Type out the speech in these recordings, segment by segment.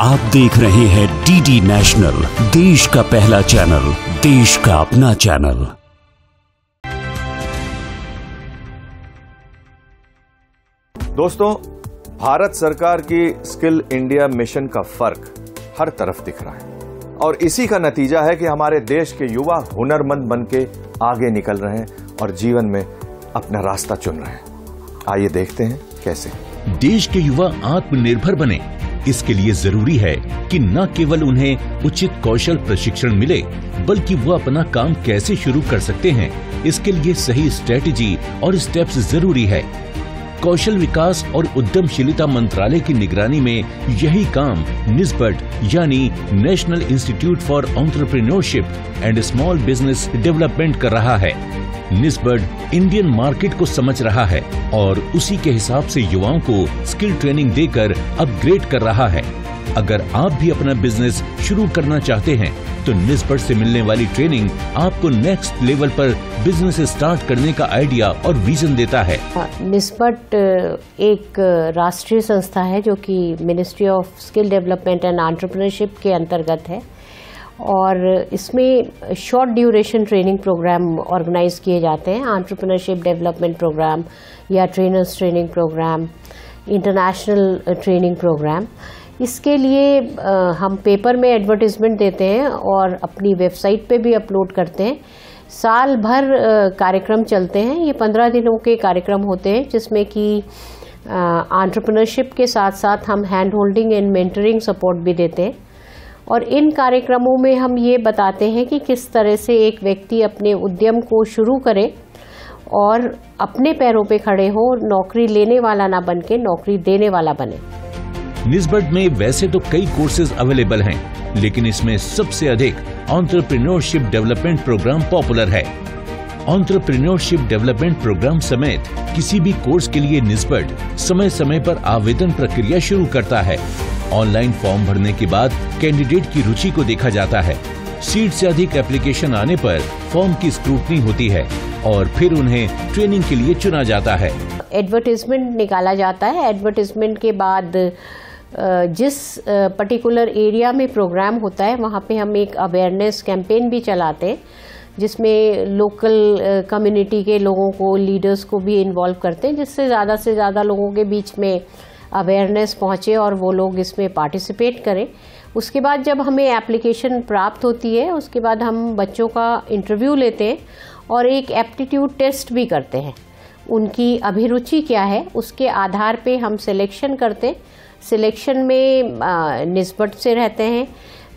आप देख रहे हैं डीडी नेशनल देश का पहला चैनल देश का अपना चैनल दोस्तों भारत सरकार की स्किल इंडिया मिशन का फ़र्क हर तरफ़ दिख रहा है। और इसी का नतीजा है कि हमारे देश के युवा हुनरमंद बन के आगे निकल रहे हैं और जीवन में अपना रास्ता चुन रहे हैं। आइए देखते हैं कैसे। देश के युवा आत्मनिर्भर बने इसके लिए ज़रूरी है कि न केवल उन्हें उचित कौशल प्रशिक्षण मिले, बल्कि वो अपना काम कैसे शुरू कर सकते हैं, इसके लिए सही स्ट्रेटेजी और स्टेप्स ज़रूरी है। कौशल विकास और उद्यमशीलता मंत्रालय की निगरानी में यही काम निस्बट यानी national institute for entrepreneurship and small business development कर रहा है। निस्बर्ड इंडियन मार्केट को समझ रहा है और उसी के हिसाब से युवाओं को स्किल ट्रेनिंग देकर अपग्रेड कर रहा है। अगर आप भी अपना बिज़नेस शुरू करना चाहते हैं तो निस्बर्ड से मिलने वाली ट्रेनिंग आपको नेक्स्ट लेवल पर बिज़नेस स्टार्ट करने का आइडिया और विजन देता है। निस्बट एक राष्ट्रीय संस्था है जो कि ministry of skill development and entrepreneurship के अंतर्गत है। और इसमें short duration training program organize किए जाते हैं। एंटरप्रेन्योरशिप डेवलपमेंट प्रोग्राम या trainers training program international training program इसके लिए आ, हम पेपर में एडवर्टीजमेंट देते हैं और अपनी वेबसाइट पे भी अपलोड करते हैं। साल भर कार्यक्रम चलते हैं। ये पंद्रह दिनों के कार्यक्रम होते हैं जिसमें कि एंटरप्रेन्योरशिप के साथ साथ हम hand holding and mentoring support भी देते हैं। और इन कार्यक्रमों में हम ये बताते हैं कि किस तरह से एक व्यक्ति अपने उद्यम को शुरू करे और अपने पैरों पे खड़े हो नौकरी लेने वाला ना बन के नौकरी देने वाला बने। निस्बर्ड में वैसे तो कई कोर्सेज अवेलेबल हैं, लेकिन इसमें सबसे अधिक ऑन्टरप्रिन्योरशिप डेवलपमेंट प्रोग्राम पॉपुलर है। ऑन्टरप्रिन्योरशिप डेवलपमेंट प्रोग्राम समेत किसी भी कोर्स के लिए निस्बर्ड समय समय पर आवेदन प्रक्रिया शुरू करता है। ऑनलाइन फॉर्म भरने के बाद कैंडिडेट की रुचि को देखा जाता है। सीट से अधिक एप्लीकेशन आने पर फॉर्म की स्क्रूटनी होती है और फिर उन्हें ट्रेनिंग के लिए चुना जाता है। एडवर्टीजमेंट निकाला जाता है। एडवर्टीजमेंट के बाद जिस पर्टिकुलर एरिया में प्रोग्राम होता है, वहाँ पे हम एक अवेयरनेस कैंपेन भी चलाते हैं, जिसमें लोकल कम्युनिटी के लोगों को लीडर्स को भी इन्वॉल्व करते हैं, जिससे ज़्यादा से ज़्यादा लोगों के बीच में अवेयरनेस पहुँचे और वो लोग इसमें पार्टिसिपेट करें। उसके बाद जब हमें एप्लीकेशन प्राप्त होती है, उसके बाद हम बच्चों का इंटरव्यू लेते हैं और एक एप्टीट्यूड टेस्ट भी करते हैं। उनकी अभिरुचि क्या है, उसके आधार पे हम सिलेक्शन करते सिलेक्शन में निस्बत से रहते हैं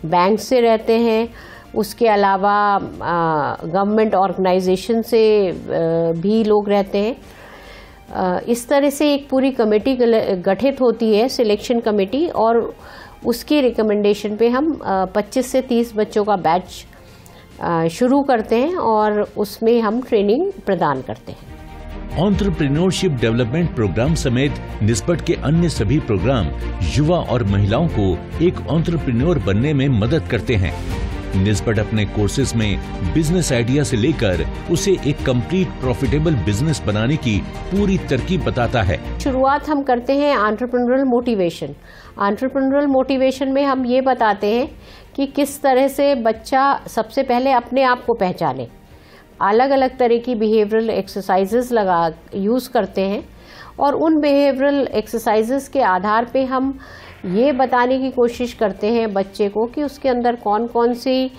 बैंक से रहते हैं, उसके अलावा गवर्नमेंट ऑर्गेनाइजेशन से भी लोग रहते हैं। इस तरह से एक पूरी कमेटी गठित होती है सिलेक्शन कमेटी और उसकी रिकमेंडेशन पे हम 25 से 30 बच्चों का बैच शुरू करते हैं और उसमें हम ट्रेनिंग प्रदान करते हैं। ऑन्टरप्रिन्योरशिप डेवलपमेंट प्रोग्राम समेत निस्बत के अन्य सभी प्रोग्राम युवा और महिलाओं को एक ऑन्टरप्रिन्योर बनने में मदद करते हैं। निस्बत अपने कोर्सेज में बिज़नेस आइडिया से लेकर उसे एक कंप्लीट प्रॉफिटेबल बिज़नेस बनाने की पूरी तरकीब बताता है। शुरुआत हम करते हैं एंटरप्रेन्योरल मोटिवेशन एंटरप्रेन्योरल मोटिवेशन में हम ये बताते हैं कि किस तरह से बच्चा सबसे पहले अपने आप को पहचाने। अलग अलग तरह की बिहेवियरल एक्सरसाइजेस लगा यूज़ करते हैं और उन बिहेवियरल एक्सरसाइजेस के आधार पे हम ये बताने की कोशिश करते हैं बच्चे को कि उसके अंदर कौन कौन सी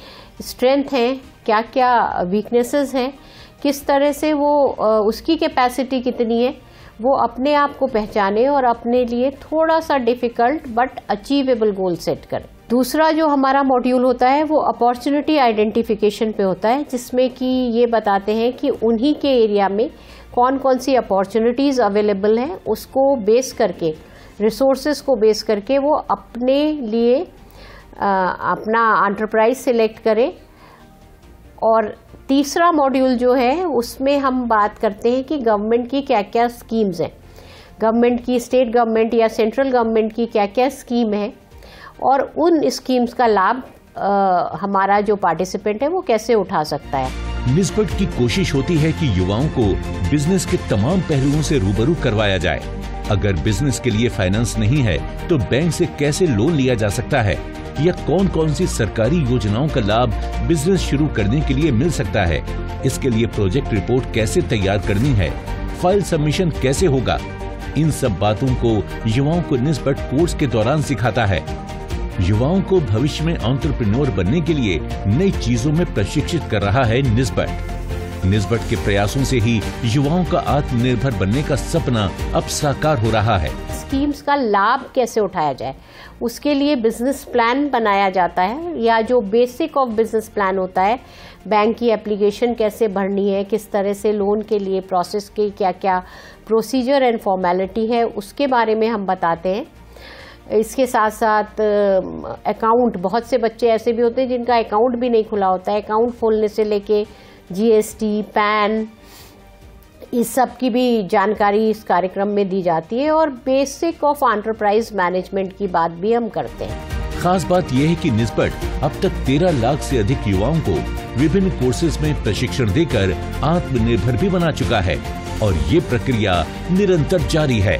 स्ट्रेंथ हैं क्या क्या वीकनेसेस हैं, किस तरह से वो उसकी कैपेसिटी कितनी है, वो अपने आप को पहचाने और अपने लिए थोड़ा सा difficult but achievable goal set करें। दूसरा जो हमारा मॉड्यूल होता है, वो अपॉर्चुनिटी आइडेंटिफिकेशन पे होता है, जिसमें कि ये बताते हैं कि उन्हीं के एरिया में कौन कौन सी अपॉर्चुनिटीज़ अवेलेबल हैं, उसको बेस करके रिसोर्सेज को बेस करके वो अपने लिए आ, अपना एंटरप्राइज सिलेक्ट करें। और तीसरा मॉड्यूल जो है उसमें हम बात करते हैं कि गवर्नमेंट की क्या क्या स्कीम्स हैं। गवर्नमेंट की स्टेट गवर्नमेंट या सेंट्रल गवर्नमेंट की क्या क्या स्कीम है और उन स्कीम्स का लाभ हमारा जो पार्टिसिपेंट है वो कैसे उठा सकता है। निस्बत की कोशिश होती है कि युवाओं को बिज़नेस के तमाम पहलुओं से रूबरू करवाया जाए। अगर बिज़नेस के लिए फाइनेंस नहीं है तो बैंक से कैसे लोन लिया जा सकता है? या कौन कौन सी सरकारी योजनाओं का लाभ बिज़नेस शुरू करने के लिए मिल सकता है? इसके लिए प्रोजेक्ट रिपोर्ट कैसे तैयार करनी है? फ़ाइल सबमिशन कैसे होगा? इन सब बातों को युवाओं को निस्बत कोर्स के दौरान सिखाता है। युवाओं को भविष्य में ऑन्टरप्रिन्योर बनने के लिए नई चीज़ों में प्रशिक्षित कर रहा है निस्बत निस्बत के प्रयासों से ही युवाओं का आत्मनिर्भर बनने का सपना अब साकार हो रहा है। स्कीम्स का लाभ कैसे उठाया जाए? उसके लिए बिज़नेस प्लान बनाया जाता है या जो बेसिक ऑफ़ बिज़नेस प्लान होता है, बैंक की एप्लीकेशन कैसे भरनी है, किस तरह से लोन के लिए प्रोसेस के क्या क्या प्रोसीजर एंड फॉर्मेलिटी है, उसके बारे में हम बताते हैं। इसके साथ साथ अकाउंट, बहुत से बच्चे ऐसे भी होते हैं जिनका अकाउंट भी नहीं खुला होता है। अकाउंट खोलने से लेके जीएसटी पैन इस सब की भी जानकारी इस कार्यक्रम में दी जाती है और बेसिक ऑफ़ एंटरप्राइज मैनेजमेंट की बात भी हम करते हैं। खास बात यह है कि निस्बत अब तक 13 लाख से अधिक युवाओं को विभिन्न कोर्सेज में प्रशिक्षण देकर आत्मनिर्भर भी बना चुका है और ये प्रक्रिया निरंतर जारी है।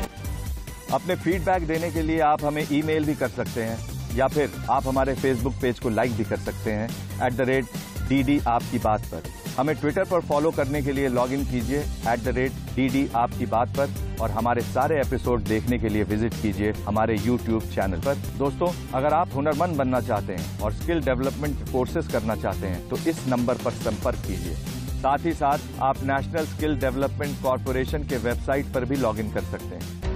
अपने फीडबैक देने के लिए आप हमें ईमेल भी कर सकते हैं या फिर आप हमारे फेसबुक पेज को लाइक भी कर सकते हैं at the rate D D आपकी बात पर। हमें ट्विटर पर फॉलो करने के लिए लॉग इन कीजिए at the rate D D आपकी बात पर, और हमारे सारे एपिसोड देखने के लिए विज़िट कीजिए हमारे यूट्यूब चैनल पर। दोस्तों, अगर आप हुनरमंद बनना चाहते हैं और स्किल डेवलपमेंट कोर्सेज करना चाहते हैं तो इस नंबर पर संपर्क कीजिए। साथ ही साथ, आप नेशनल स्किल डेवलपमेंट कॉरपोरेशन के वेबसाइट पर भी लॉग इन कर सकते हैं।